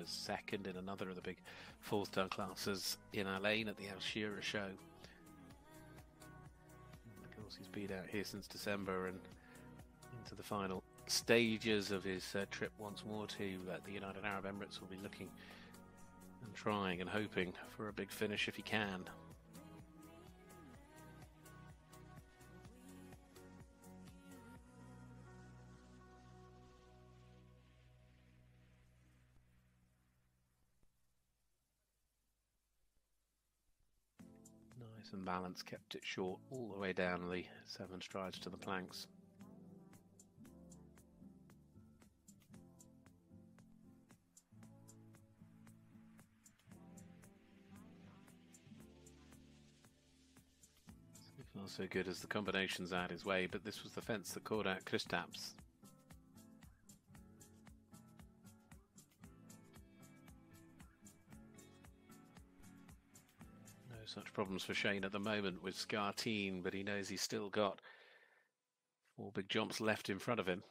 was second in another of the big four star classes in Al-Ain at the Al Shira show. Of course, he's been out here since December and into the final stages of his uh, trip once more to uh, the United Arab Emirates. Will be looking and trying and hoping for a big finish if he can. Nice and balanced, kept it short all the way down the seven strides to the planks. Not so good as the combinations out his way, but this was the fence that caught out Kristaps. Such problems for Shane at the moment with Scarteen, but he knows he's still got four big jumps left in front of him.